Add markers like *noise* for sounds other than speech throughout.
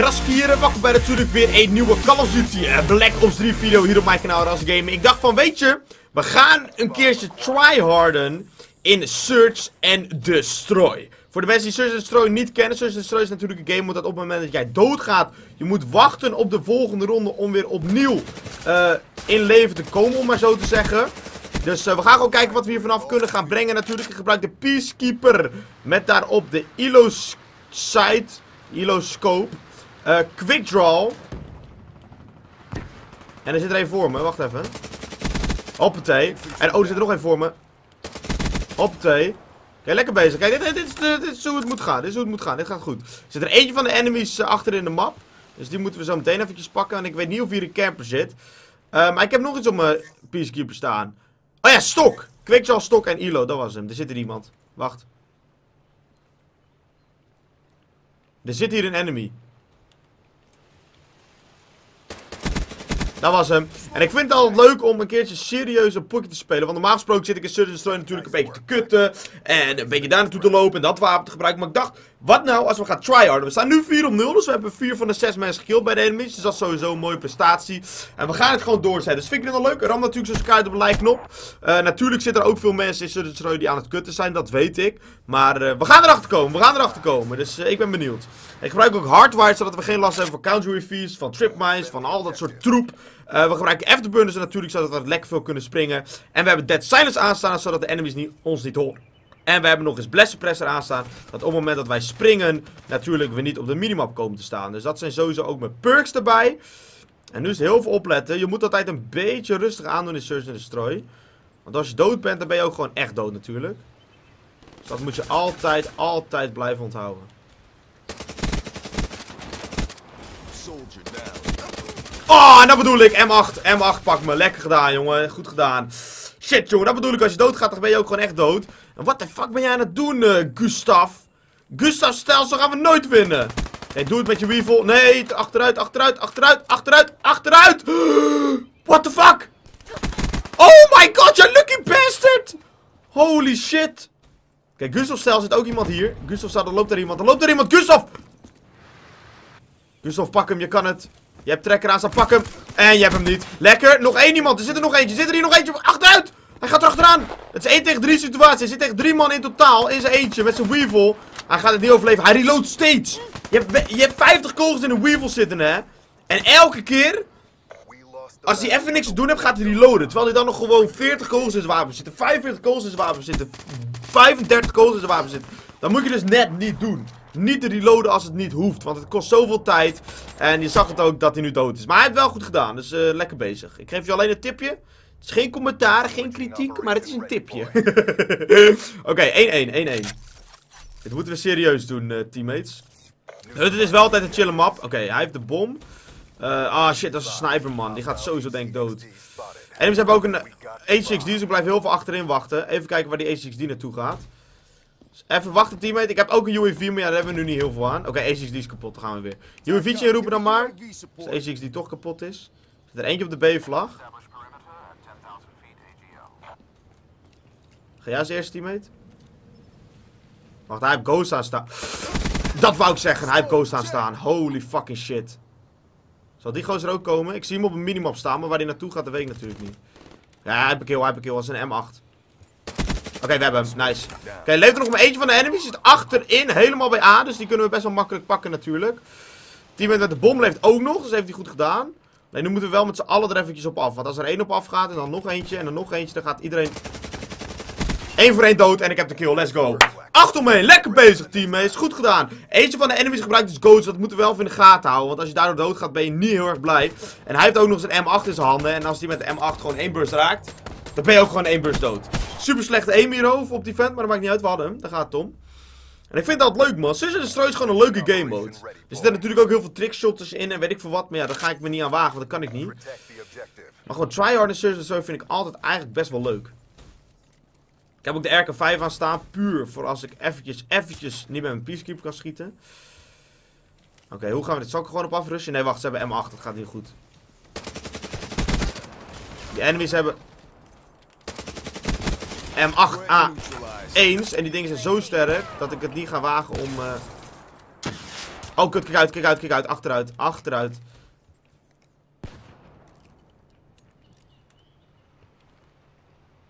Raskieren, welkom bij natuurlijk weer een nieuwe Call of Duty eh, Black Ops 3 video hier op mijn kanaal Ras Gaming. Ik dacht van, weet je, we gaan een keertje tryharden in Search and Destroy. Voor de mensen die Search and Destroy niet kennen, Search and Destroy is natuurlijk een game dat op het moment dat jij doodgaat, je moet wachten op de volgende ronde om weer opnieuw uh, in leven te komen, om maar zo te zeggen. Dus we gaan gewoon kijken wat we hier vanaf kunnen gaan brengen. Natuurlijk, ik gebruik de Peacekeeper met daarop de Ilo Scope. Uh, quick draw. En er zit er een voor me. Wacht even. Hoppatee. En oh, er zit er nog een voor me. Hoppatee. Kijk, lekker bezig. Kijk, dit, dit, is, hoe het moet gaan. Dit is hoe het moet gaan. Dit gaat goed. Er zit er eentje van de enemies uh, achter in de map. Dus die moeten we zo meteen eventjes pakken. En ik weet niet of hier een camper zit. Uh, maar ik heb nog iets op mijn peacekeeper staan. Oh ja, stok. Quickdraw, stok en ilo. Dat was hem. Er zit er iemand. Wacht. Er zit hier een enemy. Dat was hem. En ik vind het altijd leuk om een keertje serieus een potje te spelen. Want normaal gesproken zit ik in Surgeon Destroy natuurlijk een beetje te kutten. En een beetje daar naartoe te lopen en dat wapen te gebruiken. Maar ik dacht, wat nou als we gaan tryharden? We staan nu 4 op 0, dus we hebben 4 van de 6 mensen gekillt bij de enemies. Dus dat is sowieso een mooie prestatie. En we gaan het gewoon doorzetten. Dus vind ik het wel leuk. Ram natuurlijk zo'n sky op de like knop. Uh, natuurlijk zitten er ook veel mensen in Surgeon Destroy die aan het kutten zijn, dat weet ik. Maar uh, we gaan erachter komen, we gaan erachter komen. Dus uh, ik ben benieuwd. Ik gebruik ook hardwire, zodat we geen last hebben van counter refees, van tripmines, van al dat soort troep. Uh, we gebruiken afterburners natuurlijk, zodat we lekker veel kunnen springen. En we hebben Dead Silence aanstaan, zodat de enemies niet, ons niet horen. En we hebben nog eens Blast Suppressor aanstaan. Dat op het moment dat wij springen, natuurlijk we niet op de minimap komen te staan. Dus dat zijn sowieso ook mijn perks erbij. En nu is heel veel opletten. Je moet altijd een beetje rustig aandoen in Search and Destroy. Want als je dood bent, dan ben je ook gewoon echt dood natuurlijk. Dus dat moet je altijd, altijd blijven onthouden. Oh, dat bedoel ik. M8, M8 pak me. Lekker gedaan, jongen. Goed gedaan. Shit, jongen. Dat bedoel ik. Als je doodgaat, dan ben je ook gewoon echt dood. En wat de fuck ben jij aan het doen, uh, Gustav? Gustav, stel, zo gaan we nooit winnen. Nee, doe het met je weevil. Nee, achteruit, achteruit, achteruit, achteruit, achteruit. *gasps* What the fuck? Oh my god, you lucky bastard. Holy shit. Kijk, Gustav, stel, zit ook iemand hier. Gustav, staat, er loopt er iemand. Er loopt er iemand. Gustav! Gustav, pak hem. Je kan het. Je hebt trekker aan staan, pak hem. En je hebt hem niet. Lekker. Nog één iemand. Er zit er nog eentje. Zit er hier nog eentje. Achteruit. Hij gaat er achteraan. Het is 1 tegen 3 situatie. Hij zit tegen 3 man in totaal. In zijn eentje. Met zijn weevil. Hij gaat het niet overleven. Hij reloadt steeds. Je hebt, je hebt 50 kogels in een weevil zitten, hè. En elke keer... Als hij even niks te doen heeft, gaat hij reloaden. Terwijl hij dan nog gewoon 40 kogels in zijn wapen zit. 45 kogels in zijn wapen zitten. 35 kogels in zijn wapen zitten. Dan moet je dus net niet doen niet te reloaden als het niet hoeft. Want het kost zoveel tijd. En je zag het ook dat hij nu dood is. Maar hij heeft wel goed gedaan. Dus uh, lekker bezig. Ik geef je alleen een tipje. Het is geen commentaar, geen kritiek. Maar het is een tipje. *laughs* Oké, 1-1, 1-1. Dit moeten we serieus doen, uh, teammates. Het is wel altijd een chille map. Oké, hij heeft de bom. Uh, ah, shit, dat is een sniper, man. Die gaat sowieso, denk ik, dood. En we hebben ook een HXD, dus ik blijf heel veel achterin wachten. Even kijken waar die HXD naartoe gaat. Even wachten, teammate. Ik heb ook een UAV, maar ja, daar hebben we nu niet heel veel aan. Oké, okay, ACXD is kapot. Dan gaan we weer. UAV'tje inroepen dan maar. Als ACXD toch kapot is. Zit er eentje op de B-vlag. Ga jij als eerste, teammate? Wacht, hij heeft Ghost aan staan. Dat wou ik zeggen. Hij heeft Ghost aan staan. Holy fucking shit. Zal die gozer ook komen? Ik zie hem op een minimap staan, maar waar hij naartoe gaat, dat weet ik natuurlijk niet. Ja, hij heeft een kill, hij heeft een kill. Dat is een M8. Oké, we hebben hem. Nice. Oké, leeft er nog maar eentje van de enemies. Zit achterin, helemaal bij A. Dus die kunnen we best wel makkelijk pakken natuurlijk. Team met de bom leeft ook nog. Dus heeft hij goed gedaan. Nee, nu moeten we wel met z'n allen er eventjes op af. Want als er één op afgaat en dan nog eentje en dan nog eentje, dan gaat iedereen... Eén voor één dood en ik heb de kill. Let's go. Achter me Lekker bezig, teammates. Goed gedaan. Eentje van de enemies gebruikt dus Ghost. Dat moeten we wel even in de gaten houden. Want als je daardoor dood gaat, ben je niet heel erg blij. En hij heeft ook nog zijn M8 in zijn handen. En als hij met de M8 gewoon één burst raakt, dan ben je ook gewoon één burst dood. Super slechte aim hierover op die vent, maar dat maakt niet uit. We hadden hem. Daar gaat het om. En ik vind dat leuk, man. Destroy is gewoon een leuke game mode. Er zitten natuurlijk ook heel veel trickshots in en weet ik veel wat. Maar ja, daar ga ik me niet aan wagen, want dat kan ik niet. Maar gewoon tryhard en Scissor Destroy vind ik altijd eigenlijk best wel leuk. Ik heb ook de RK5 aan staan, puur voor als ik eventjes, eventjes niet met mijn peacekeeper kan schieten. Oké, hoe gaan we dit? Zal gewoon op afrushen? Nee, wacht, ze hebben M8, dat gaat niet goed. Die enemies hebben M8A eens. En die dingen zijn zo sterk dat ik het niet ga wagen om... Uh... Oh, kut, kijk uit, kijk uit, kijk uit. Achteruit, achteruit.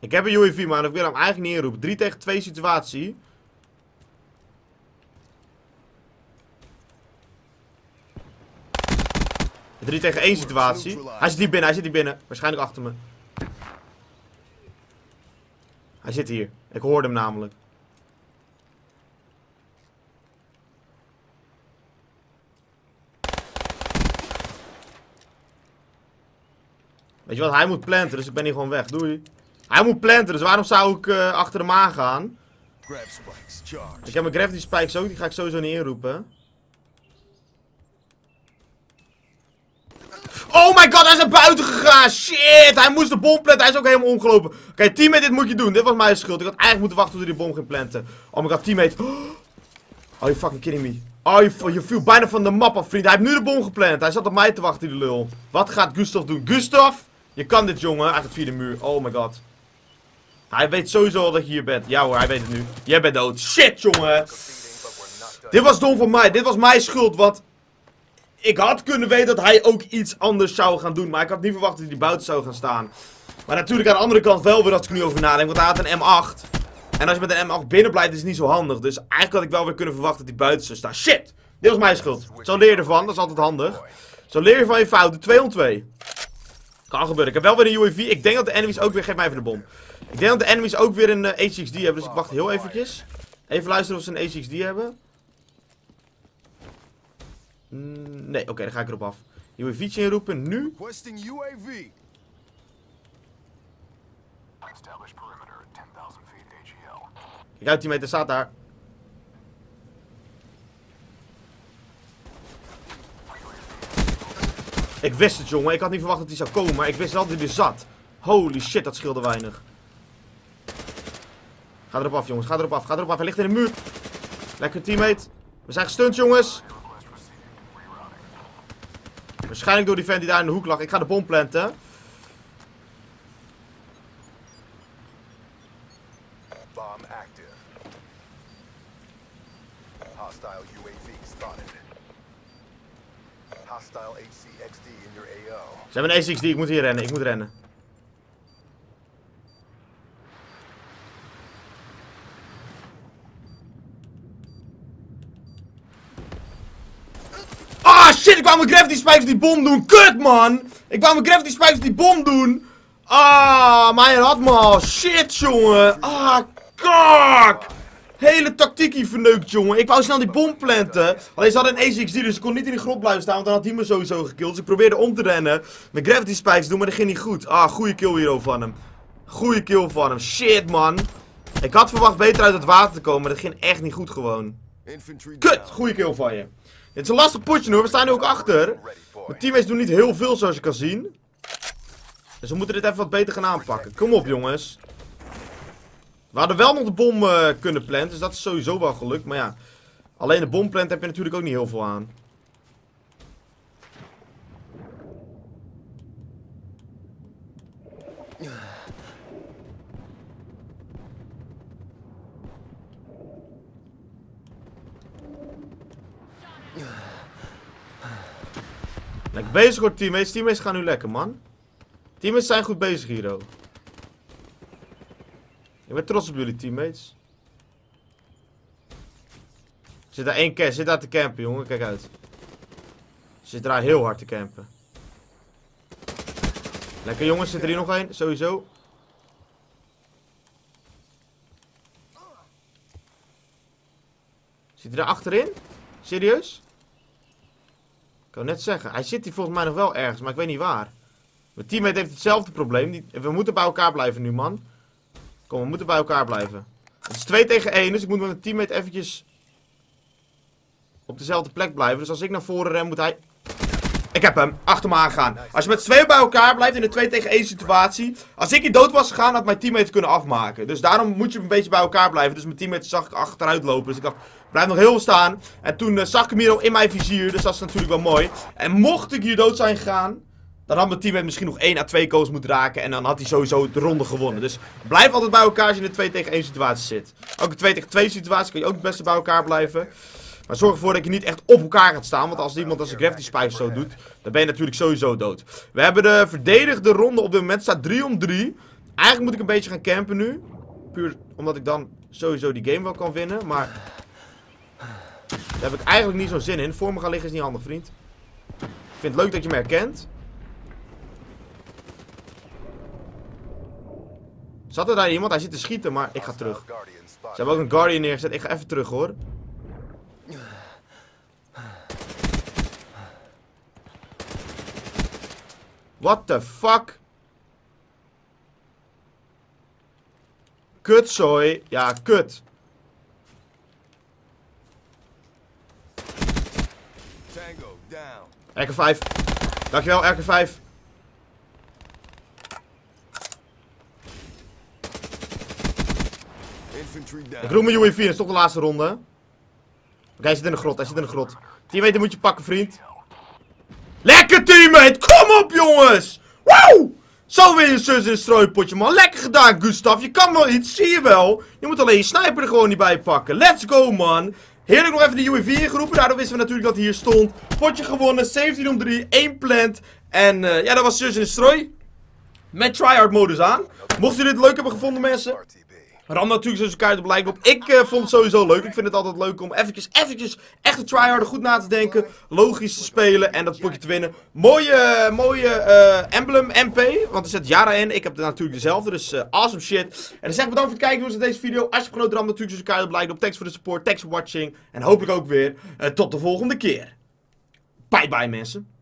Ik heb een UAV, man. Ik wil hem eigenlijk niet inroepen. 3 tegen 2 situatie. Een 3 tegen 1 situatie. Hij zit hier binnen, hij zit hier binnen. Waarschijnlijk achter me. Hij zit hier. Ik hoorde hem namelijk. Weet je wat, hij moet planten, dus ik ben hier gewoon weg. Doei. Hij moet planten, dus waarom zou ik uh, achter hem aangaan? Ik heb mijn gravity spikes ook, die ga ik sowieso niet inroepen. Oh my god, hij is naar buiten gegaan. Shit, hij moest de bom planten. Hij is ook helemaal omgelopen. Oké, okay, teammate, dit moet je doen. Dit was mijn schuld. Ik had eigenlijk moeten wachten tot hij die bom ging planten. Oh my god, teammate. *gasps* Oh, you fucking kidding me. Oh, je, je viel bijna van de map af, vriend. Hij heeft nu de bom geplant. Hij zat op mij te wachten, die lul. Wat gaat Gustav doen? Gustav, je kan dit, jongen. Hij gaat via de muur. Oh my god. Hij weet sowieso al dat je hier bent. Ja hoor, hij weet het nu. Jij bent dood. Shit, jongen. Dit was dom van mij. Dit was mijn schuld, want... Ik had kunnen weten dat hij ook iets anders zou gaan doen. Maar ik had niet verwacht dat hij buiten zou gaan staan. Maar natuurlijk aan de andere kant wel weer als ik nu over nadenk. Want hij had een M8. En als je met een M8 binnen blijft is het niet zo handig. Dus eigenlijk had ik wel weer kunnen verwachten dat hij buiten zou staan. Shit! Dit was mijn schuld. Zo leer je ervan. Dat is altijd handig. Zo leer je van je fouten. 2 on 2. Kan gebeuren. Ik heb wel weer een UAV. Ik denk dat de enemies ook weer... Geef mij even de bom. Ik denk dat de enemies ook weer een uh, eh, HXD hebben. Dus ik wacht heel eventjes. Even luisteren of ze een HXD hebben. Mm, nee, oké, okay, dan ga ik erop af. UAV'tje inroepen, nu. Kijk uit, die meter staat daar. Ik wist het, jongen. Ik had niet verwacht dat hij zou komen, maar ik wist wel dat hij er zat. Holy shit, dat scheelde weinig. Ga erop af, jongens. Ga erop af. Ga erop af. Hij ligt in de muur. Lekker teammate. We zijn gestunt, jongens. Waarschijnlijk door die vent die daar in de hoek lag. Ik ga de bom planten. Hostile UAV spotted. Hostile HCXD in your AO. Ze hebben een HCXD, ik moet hier rennen, ik moet rennen. Ah shit, ik wou mijn Gravity Spikes die bom doen. Kut man! Ik wou mijn Gravity Spikes die bom doen. Ah, mijn had me al. Shit jongen. Ah, kak. Hele tactiekie verneukt, jongen. Ik wou snel die bom planten. Alleen ze hadden een ACXD, dus ik kon niet in die grot blijven staan. Want dan had hij me sowieso gekilld. Dus ik probeerde om te rennen. Met gravity spikes doen, maar dat ging niet goed. Ah, goede kill hierover van hem. Goede kill van hem. Shit, man. Ik had verwacht beter uit het water te komen, maar dat ging echt niet goed gewoon. Kut, goede kill van je. Dit is een lastig potje hoor, we staan nu ook achter. Mijn teammates doen niet heel veel zoals je kan zien. Dus we moeten dit even wat beter gaan aanpakken. Kom op jongens. We hadden wel nog de bom uh, kunnen planten, dus dat is sowieso wel gelukt. Maar ja, alleen de bom plant heb je natuurlijk ook niet heel veel aan. Lekker bezig hoor teammates. Teammates gaan nu lekker man. Teammates zijn goed bezig hier ook. Ik ben trots op jullie teammates. Zit daar één keer, zit daar te campen, jongen. Kijk uit. Zit daar heel hard te campen. Lekker jongens, zit er hier nog één, sowieso. Zit hij daar achterin? Serieus? Kan net zeggen, hij zit hier volgens mij nog wel ergens, maar ik weet niet waar. Mijn teammate heeft hetzelfde probleem. We moeten bij elkaar blijven nu, man. Kom, we moeten bij elkaar blijven. Het is 2 tegen 1, dus ik moet met mijn teammate eventjes op dezelfde plek blijven. Dus als ik naar voren ren, moet hij... Ik heb hem. Achter me aangaan. Als je met z'n tweeën bij elkaar blijft in een 2 tegen 1 situatie. Als ik hier dood was gegaan, had mijn teammate kunnen afmaken. Dus daarom moet je een beetje bij elkaar blijven. Dus mijn teammate zag ik achteruit lopen. Dus ik dacht, blijf nog heel staan. En toen uh, zag ik hem hier al in mijn vizier. Dus dat is natuurlijk wel mooi. En mocht ik hier dood zijn gegaan, dan had mijn teammate misschien nog 1 à 2 goals moeten raken. En dan had hij sowieso de ronde gewonnen. Dus blijf altijd bij elkaar als je in een 2 tegen 1 situatie zit. Ook een 2 tegen 2 situatie kun je ook het beste bij elkaar blijven. Maar zorg ervoor dat je niet echt op elkaar gaat staan. Want als iemand als een Gravity Spike zo doet, dan ben je natuurlijk sowieso dood. We hebben de verdedigde ronde op dit moment. staat 3 om 3. Eigenlijk moet ik een beetje gaan campen nu. Puur omdat ik dan sowieso die game wel kan winnen. Maar daar heb ik eigenlijk niet zo'n zin in. Voor me gaan liggen is niet handig, vriend. Ik vind het leuk dat je me herkent. Zat er daar iemand? Hij zit te schieten, maar ik ga terug. Ze hebben ook een Guardian neergezet. Ik ga even terug, hoor. What the fuck? Kutzooi. Ja, kut. Tango down. RK5. Dankjewel, RK5. Infantry down. Ik roep mijn UAV, dat is toch de laatste ronde. Oké, hij zit in de grot, hij zit in de grot. Teammate moet je pakken, vriend. Lekker, teammate! Kom op, jongens! Wauw! Zo weer je zus in een strooipotje, man. Lekker gedaan, Gustav. Je kan wel iets, zie je wel. Je moet alleen je sniper er gewoon niet bij pakken. Let's go, man. Heerlijk nog even de UAV ingeroepen. Daardoor wisten we natuurlijk dat hij hier stond. Potje gewonnen, 17 om 3, 1 plant. En eh, ja, dat was zus in de strooi. Met tryhard modus aan. Mochten jullie dit leuk hebben gevonden, mensen. Ram natuurlijk zo'n kaart op like op. Ik eh, vond het sowieso leuk. Ik vind het altijd leuk om eventjes, eventjes echt te tryharden, goed na te denken. Logisch te spelen en dat potje te winnen. Mooie, mooie eh, emblem MP. Want er zit Yara in. Ik heb er natuurlijk dezelfde. Dus eh, awesome shit. En dan zeg ik bedankt voor het kijken naar deze video. Als je genoten, ram natuurlijk zo'n kaart op like op. Thanks voor de support. Thanks for watching. En hopelijk ook weer eh, tot de volgende keer. Bye bye mensen.